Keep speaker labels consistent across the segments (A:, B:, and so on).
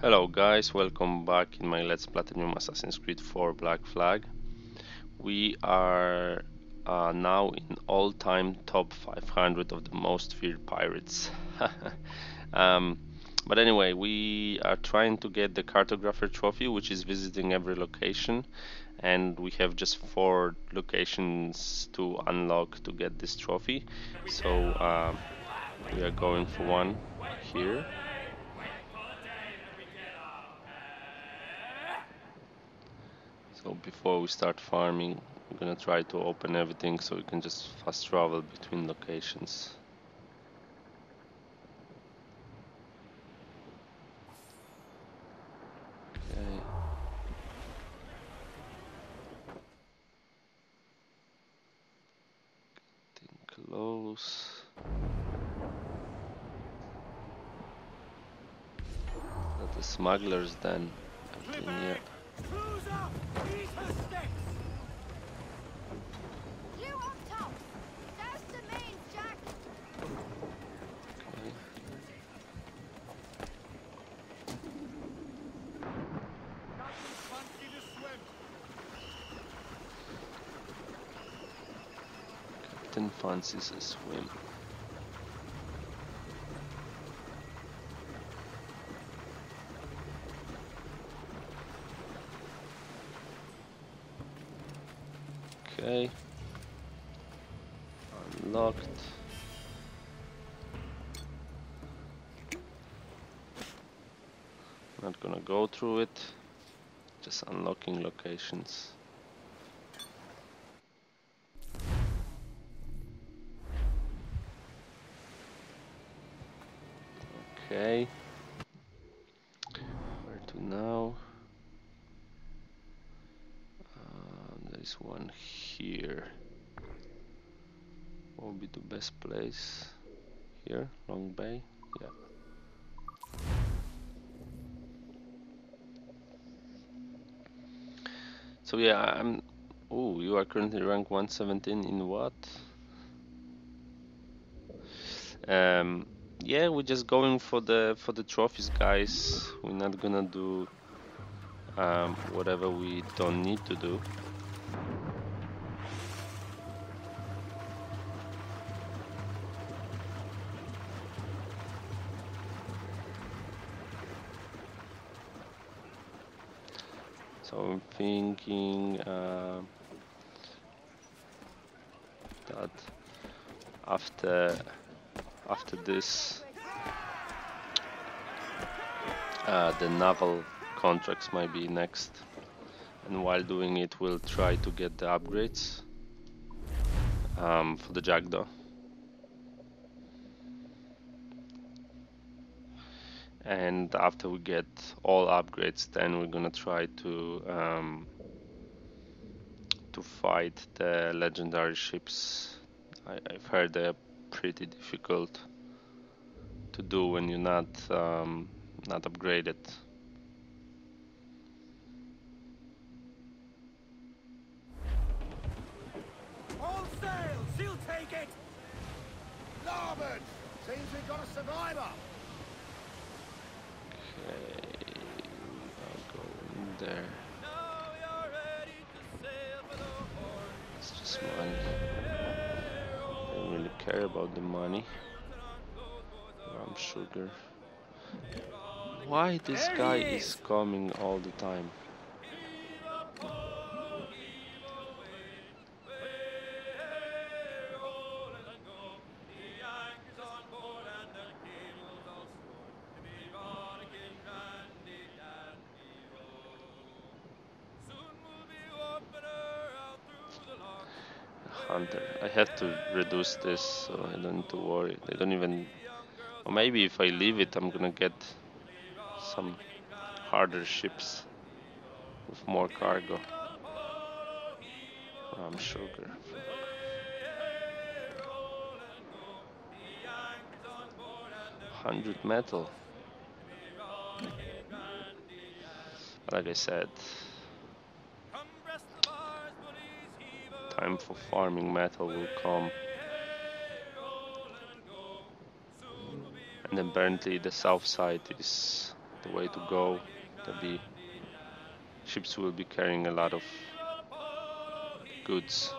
A: Hello guys, welcome back in my Let's Platinum Assassin's Creed 4 Black Flag. We are uh, now in all-time top 500 of the most feared pirates. um, but anyway, we are trying to get the Cartographer trophy, which is visiting every location, and we have just four locations to unlock to get this trophy. So uh, we are going for one here. So before we start farming, I'm gonna try to open everything so we can just fast travel between locations. Smugglers Den. Here.
B: You on top! Douse the main, Jack!
A: Okay. Captain fancies a swim. Okay. Unlocked. Not gonna go through it. Just unlocking locations. So yeah, I'm. Oh, you are currently rank 117 in what? Um, yeah, we're just going for the for the trophies, guys. We're not gonna do um, whatever we don't need to do. I'm thinking uh, that after after this, uh, the naval contracts might be next, and while doing it, we'll try to get the upgrades um, for the Jackdaw. And after we get all upgrades then we're gonna try to um, to fight the legendary ships I, I've heard they're pretty difficult to do when you're not um, not upgraded
C: All sail! She'll take it! Larboard! Seems we've got a survivor!
A: In there. It's just money. I don't really care about the money. Rum sugar. Why this guy
C: is
A: coming all the time to this so I don't need to worry. They don't even. Or maybe if I leave it, I'm gonna get some harder ships with more cargo. I'm um, sugar. Hundred metal. Like I said, time for farming metal will come. And apparently the south side is the way to go. The be ships will be carrying a lot of goods.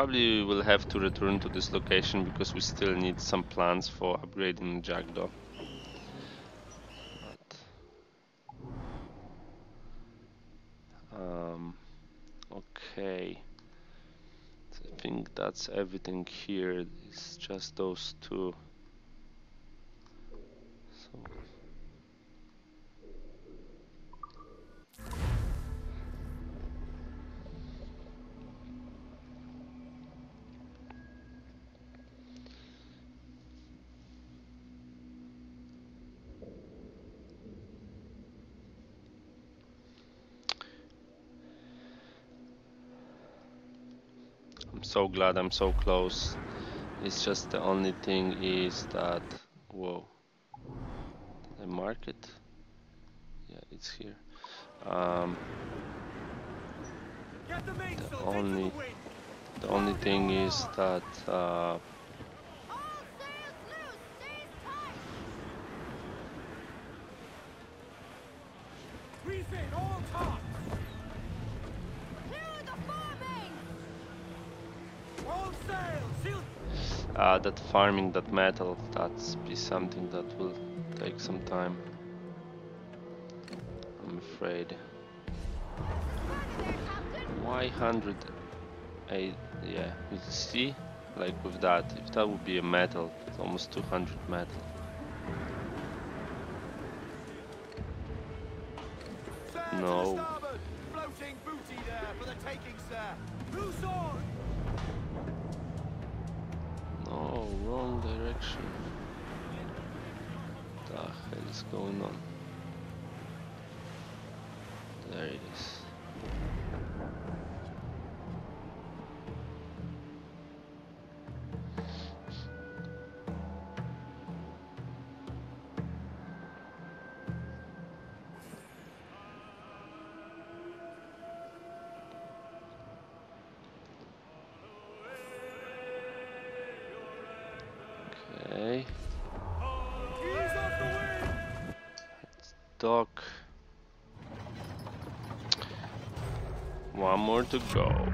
A: Probably will have to return to this location because we still need some plans for upgrading Jackdaw. But, um, okay. So I think that's everything here. It's just those two. So so glad I'm so close. It's just the only thing is that whoa. Did I mark it? Yeah, it's here. Um,
C: the
A: only-
C: the wind!
A: the only thing is that uh, that farming that metal that's be something that will take some time. I'm afraid.
B: Ready there, Captain!
A: Why 108? Yeah, you see, like with that, if that would be a metal, it's almost 200 metal.
C: Sir, to the
A: No.
C: Booty there for the taking, sir! Loose on!
A: No, wrong direction. What the hell is going on? There it is. More to go.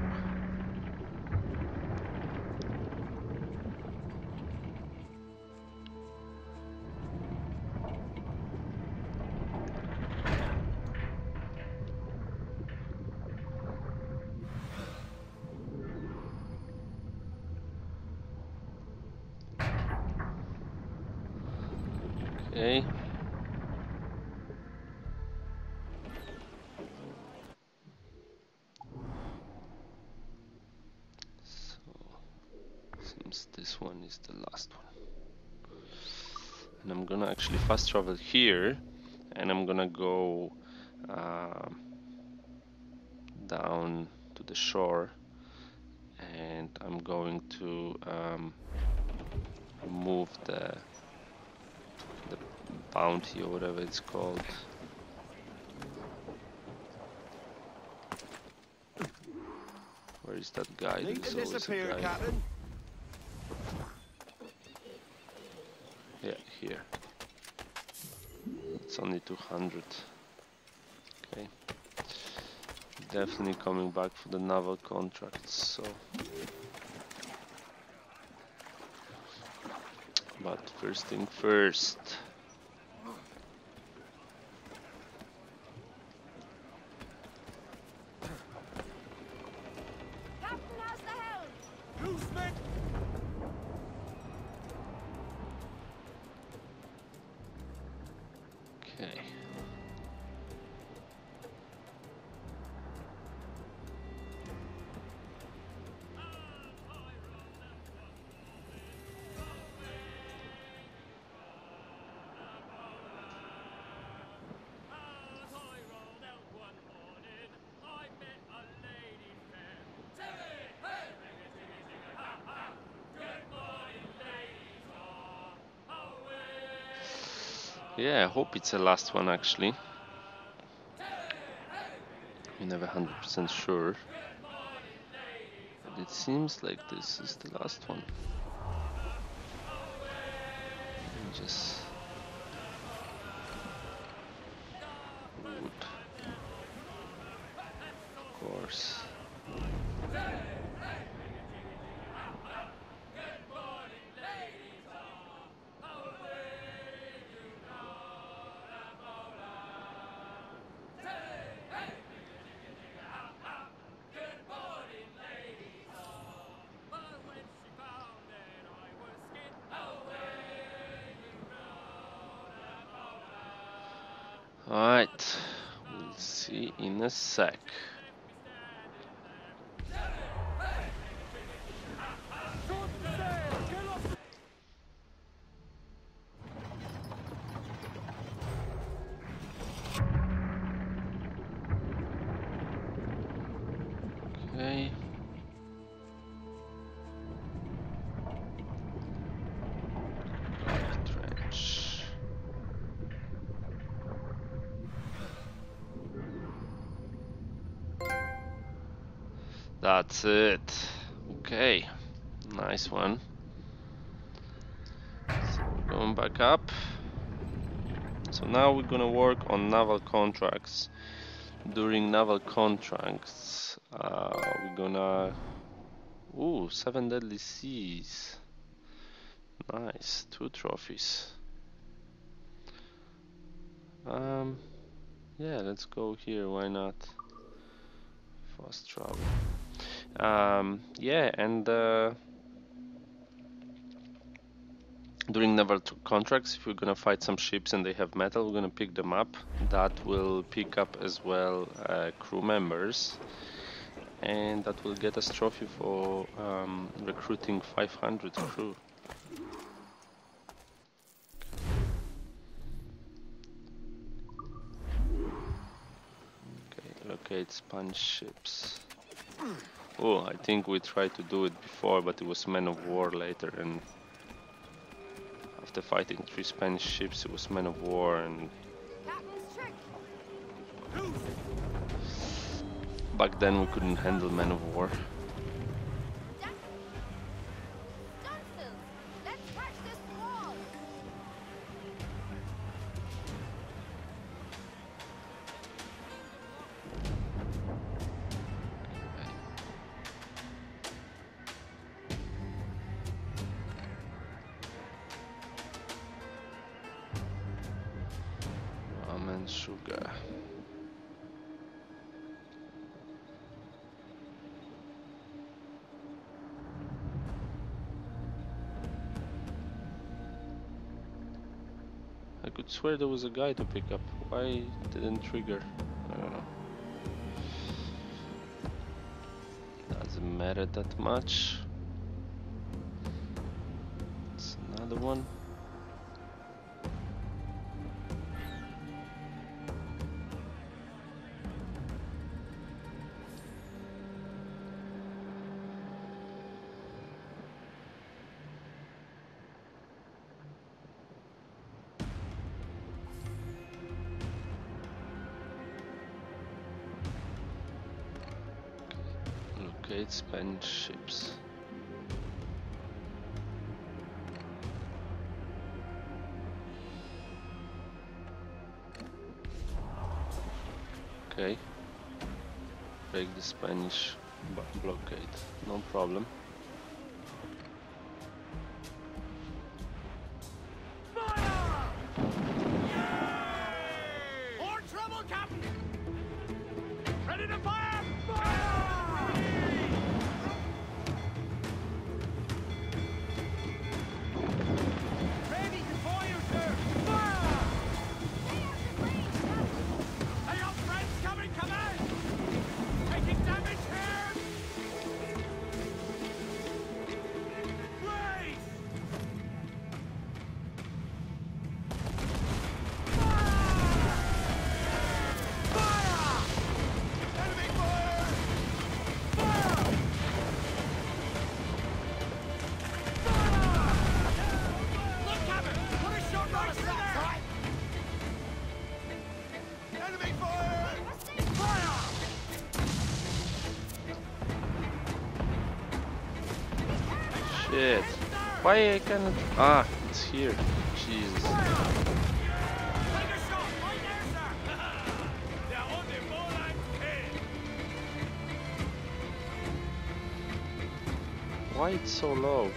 A: This one is the last one. And I'm gonna actually fast travel here, and I'm gonna go um, down to the shore, and I'm going to um, remove the the bounty or whatever it's called. Where is that guy?
C: Need
A: There's
C: to disappear. Captain.
A: Yeah, here. It's only 200. Okay. Definitely coming back for the naval contracts, so. But first thing first. Yeah, I hope it's the last one actually. You're never 100% sure. But it seems like this is the last one. Just wood. Of course. Alright, we'll see in a sec. That's it. Okay, nice one. So going back up. So now we're gonna work on naval contracts. During naval contracts, uh, we're gonna. Ooh, seven deadly seas. Nice, two trophies. Um, yeah, let's go here. Why not? Fast travel. Um, yeah, and uh, during naval contracts, if we're gonna fight some ships and they have metal, we're gonna pick them up. That will pick up as well uh, crew members, and that will get us trophy for um, recruiting 500 crew. Okay, locate Spanish ships. Oh, I think we tried to do it before, but it was Man of War later, and after fighting three Spanish ships, it was Man of War, and back then we couldn't handle Man of War. Swear there was a guy to pick up. Why didn't trigger? I don't know. Doesn't matter that much. It's another one. Blockade. No problem. Why I cannot... Ah, it's here. Jesus. Why it's so low?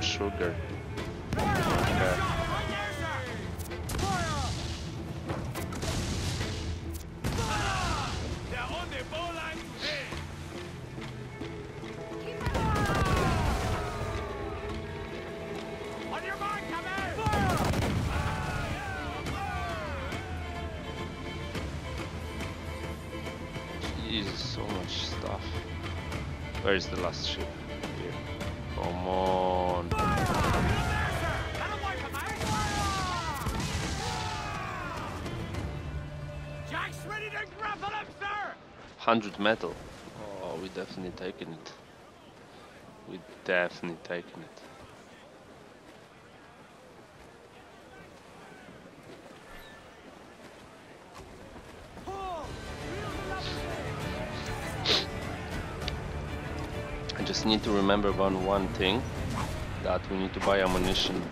A: Sugar. 100 metal. Oh, we definitely taking it. We definitely taking it. I just need to remember one one thing that we need to buy ammunition.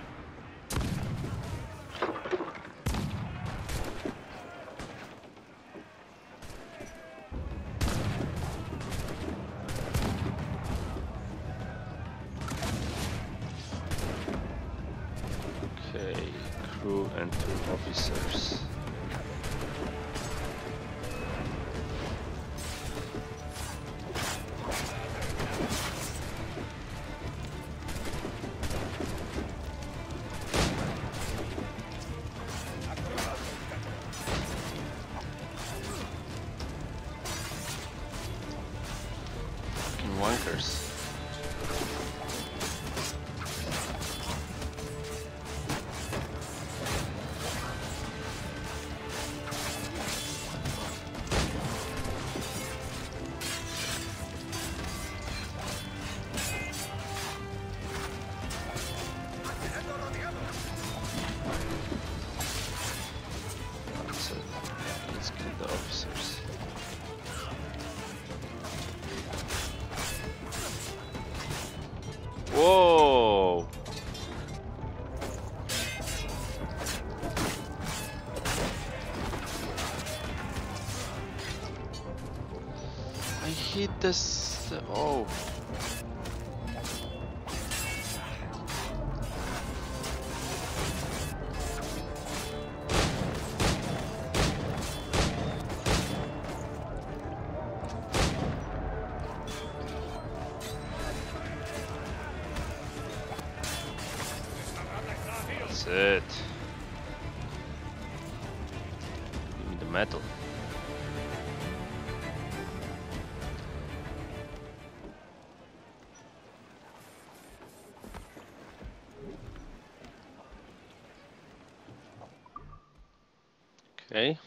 A: Okay, crew and two officers. It. Give me the metal. Okay.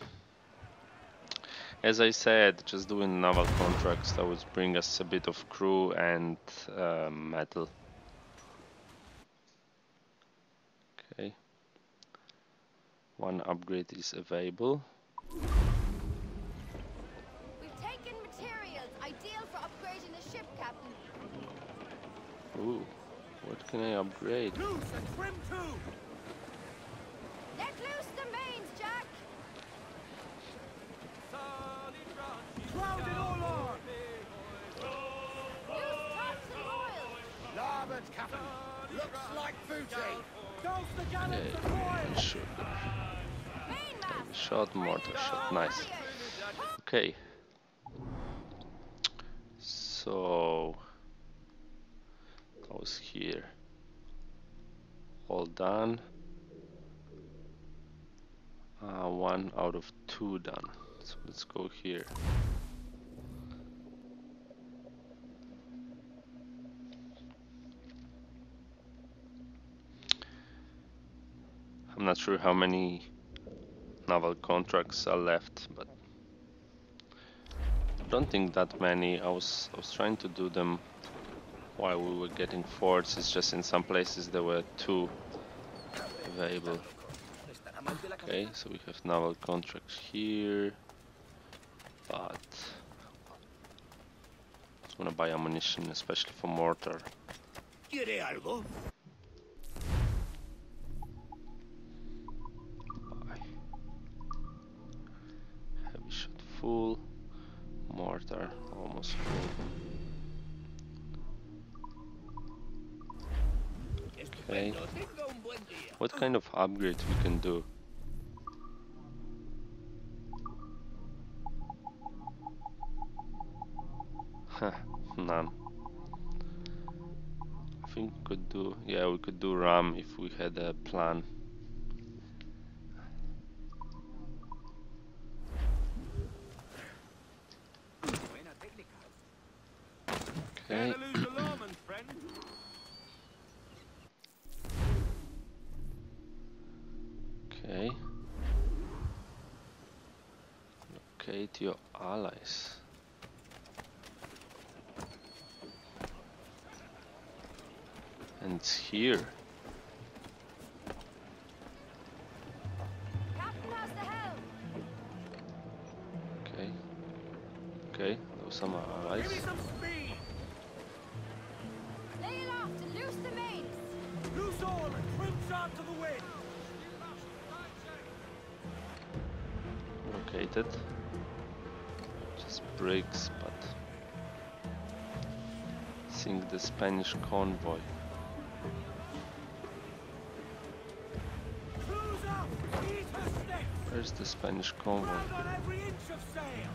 A: As I said, just doing naval contracts that would bring us a bit of crew and uh, metal. Okay. One upgrade is available.
B: We've taken materials ideal for upgrading the ship, Captain.
A: Ooh, what can I upgrade?
C: Loose and trim too!
B: Let loose the mains, Jack!
C: Crowded all on!
B: Loose tops and royals!
C: Larboard, Captain! Looks like booty! Goes the
A: Okay,
C: gallants and royals!
A: sure. Shot, mortar shot, nice. Okay. So was here. All done. Uh, one out of two done. So let's go here. I'm not sure how many naval contracts are left, but I don't think that many. I was I was trying to do them while we were getting forts. It's just in some places there were two available. Okay, so we have naval contracts here, but I want to buy ammunition, especially for mortar. Full, mortar almost full. Okay. What kind of upgrade we can do? Huh, none. I think we could do, yeah, we could do RAM if we had a plan. Spanish convoy.
C: Cruise up. Ease her sticks.
A: Where's the Spanish convoy?
C: Round on every inch of sail.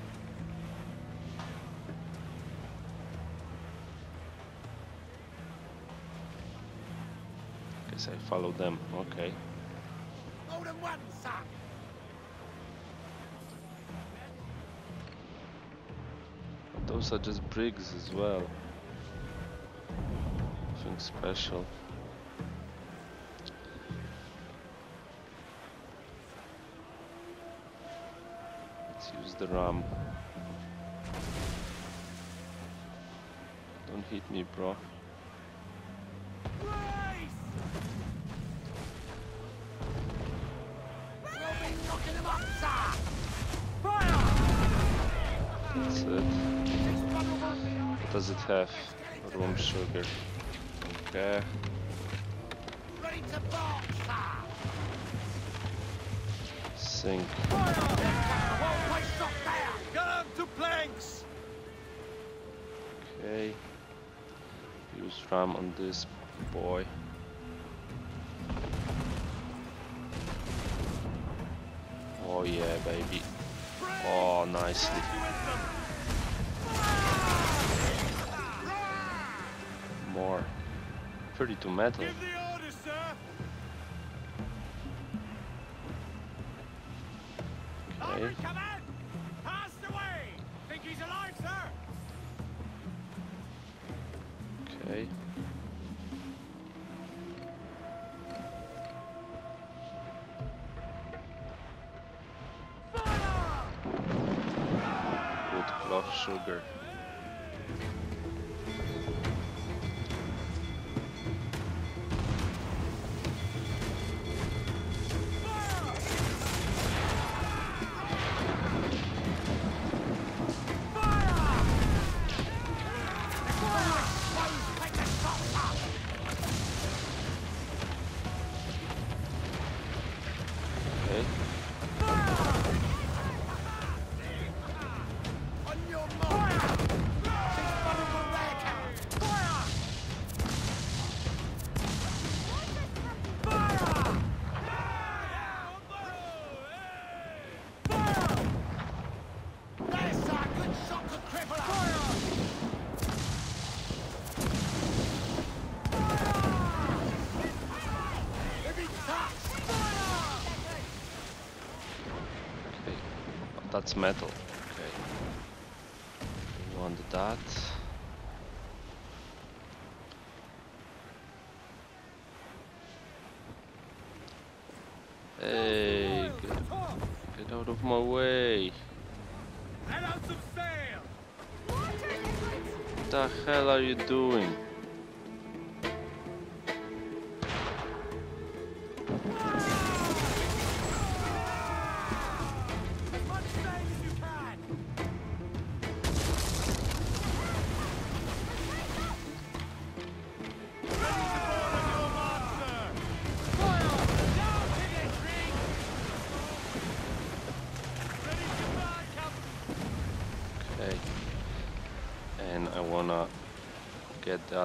A: Guess I follow them. Okay.
C: More than one, sir.
A: Those are just brigs as well. Nothing special. Let's use the ram. Don't hit me, bro. That's it. What does it have? Room sugar. Okay.
C: Ready to.
A: Sink.
C: Fire! Won't waste shot there! Get them to planks!
A: Okay. Use ram on this boy. Oh yeah, baby. Oh, nicely. 32 metal. that's metal. Okay. We want that. Hey, get,
C: get out of
B: my way.
A: What the hell are you doing?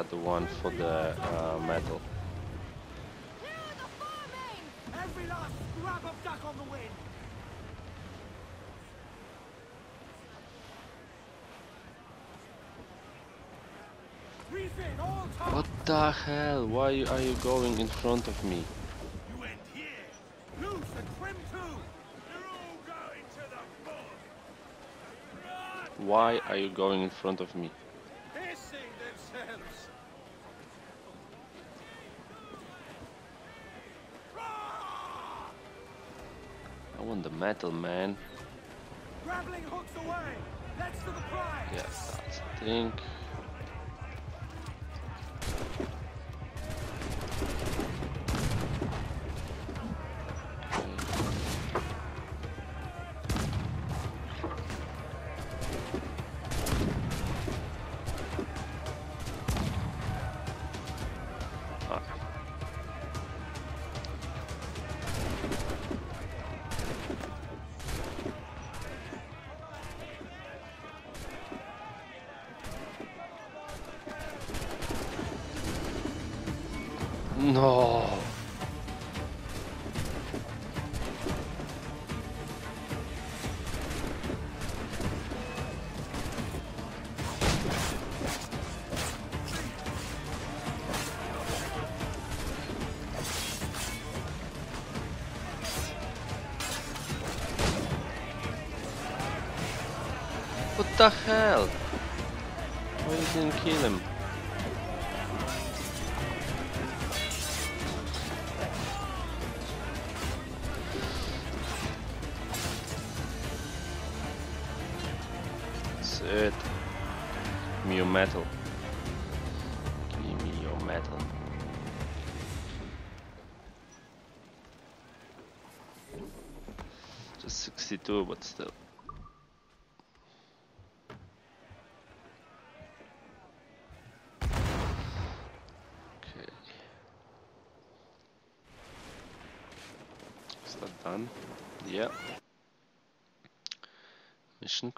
A: The one for the uh, metal.
B: Clear the foremain!
C: Every last scrap of duck on the wind! Refit all time!
A: What the hell? Why are you going in front of me?
C: You end here! Loose and trim too! You're all going to the!
A: Why are you going in front of me?
C: Pissing themselves! Rah!
A: I want the metal, man.
C: Grappling hooks away! Let's the prize!
A: Yes, that's the thing. The hell? Why you didn't kill him?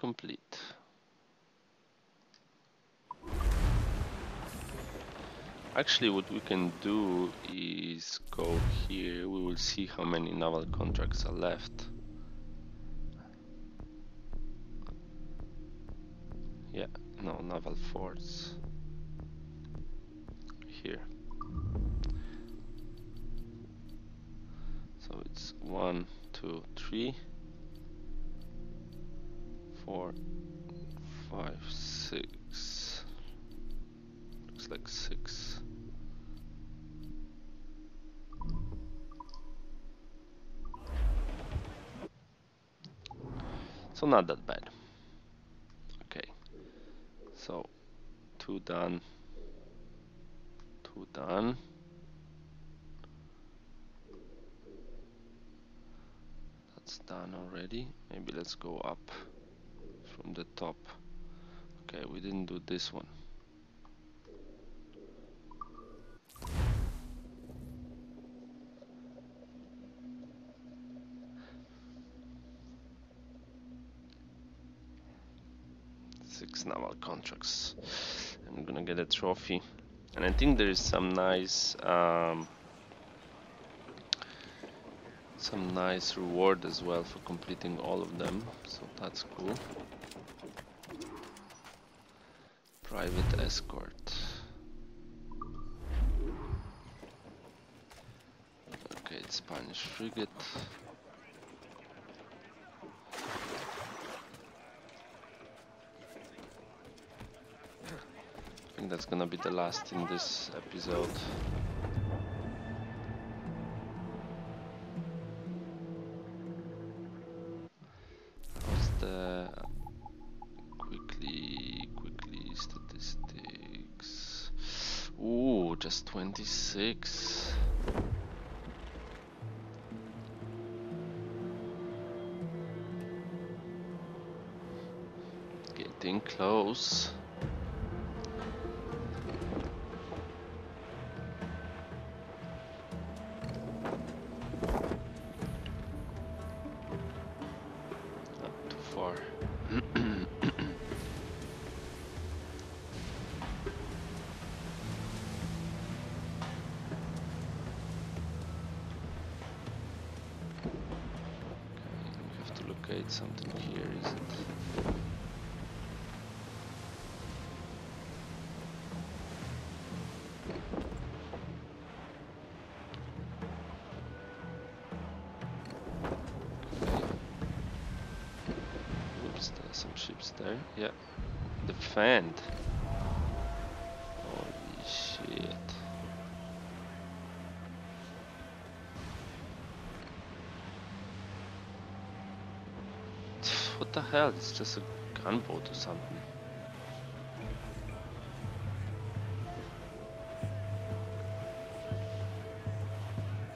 A: Complete. Actually, what we can do is go here. We will see how many naval contracts are left. Yeah, no, naval forts. Here. So it's one, two, three, four, five, six. Looks like six. So not that bad. Okay. So two done. Two done. That's done already. Maybe let's go up the top. Okay, we didn't do this one. Six naval contracts. I'm gonna get a trophy. And I think there is some nice um, some nice reward as well for completing all of them, so that's cool. Private escort. Okay, it's Spanish frigate. I think that's gonna be the last in this episode. six. Getting close. there, yeah. Defend. Holy shit. What the hell? It's just a gunboat or something.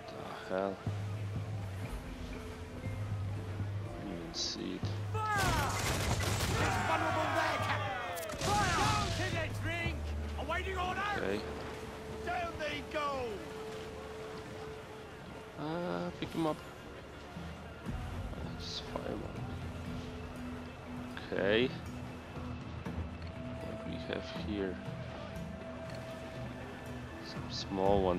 A: The hell?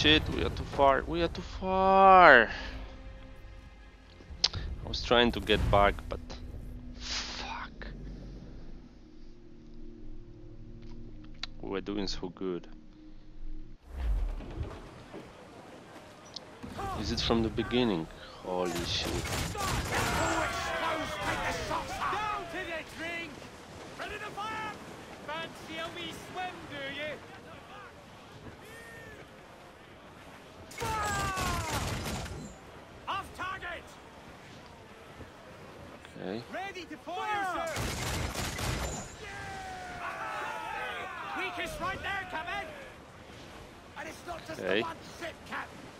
A: shit, we are too far, we are too far! I was trying to get back, but... Fuck. We were doing so good. Is it from the beginning? Holy shit.
C: Down to the drink! Ready to fire! Fancy a wee swim Ready to fire, sir! Weakest right there, Captain! And it's not just
A: okay.
C: the one ship, Captain!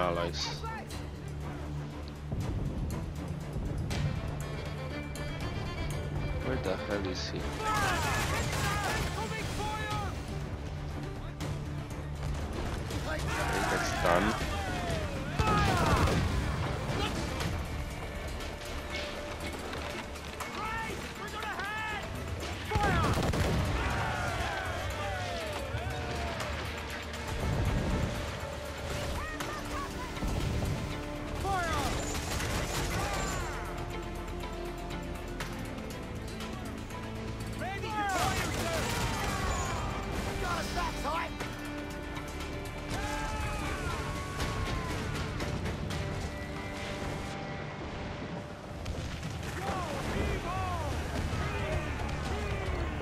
A: allies. Where the hell is he?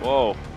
A: Whoa!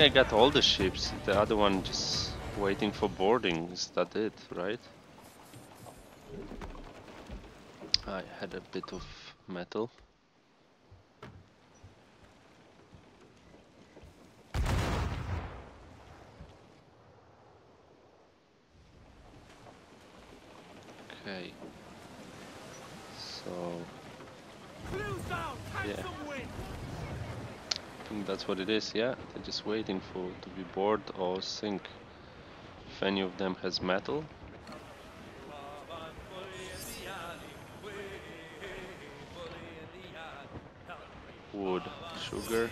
A: Think I got all the ships. The other one just waiting for boarding. Is that it, right? I had a bit of metal. Okay. So
C: Flews down! Catch
A: Yeah. Think that's what it is, yeah. They're just waiting for to be bored or sink. If any of them has metal. Wood, sugar.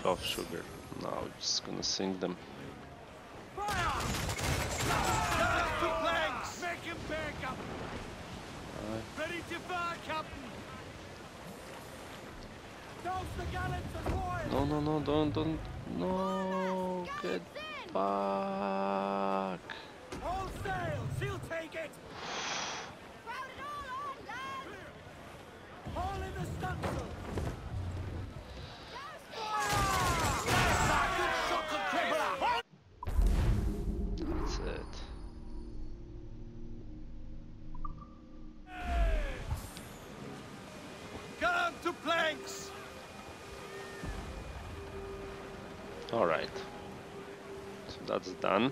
A: Cloth sugar. Now just gonna sink them.
C: Ready to fire, Captain! Douse the gallants and royals!
A: No no no don't don't no get back.
C: All sails! He'll take it!
B: Crowd it all on, lads!
C: All in the stunsail!
A: Alright. So that's done.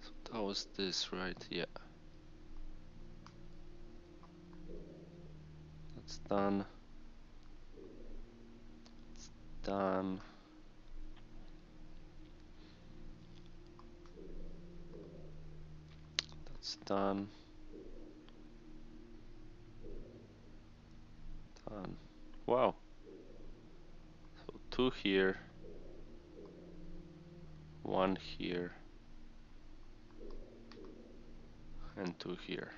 A: So that was this, right? here. That's done. It's done. That's done. Done. Wow. So two here. One here. And two here.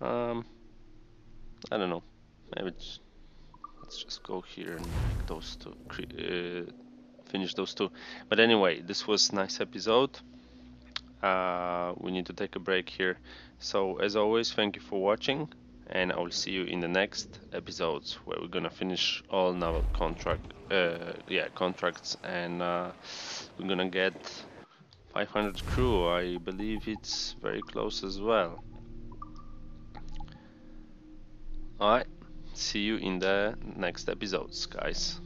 A: Um, I don't know. Maybe let's just go here and make those two, uh, finish those two. But anyway, this was nice episode. Uh, we need to take a break here. So as always, thank you for watching, and I will see you in the next episodes where we're gonna finish all naval contract, uh, yeah, contracts, and uh, we're gonna get 500 crew. I believe it's very close as well. Alright, see you in the next episodes, guys.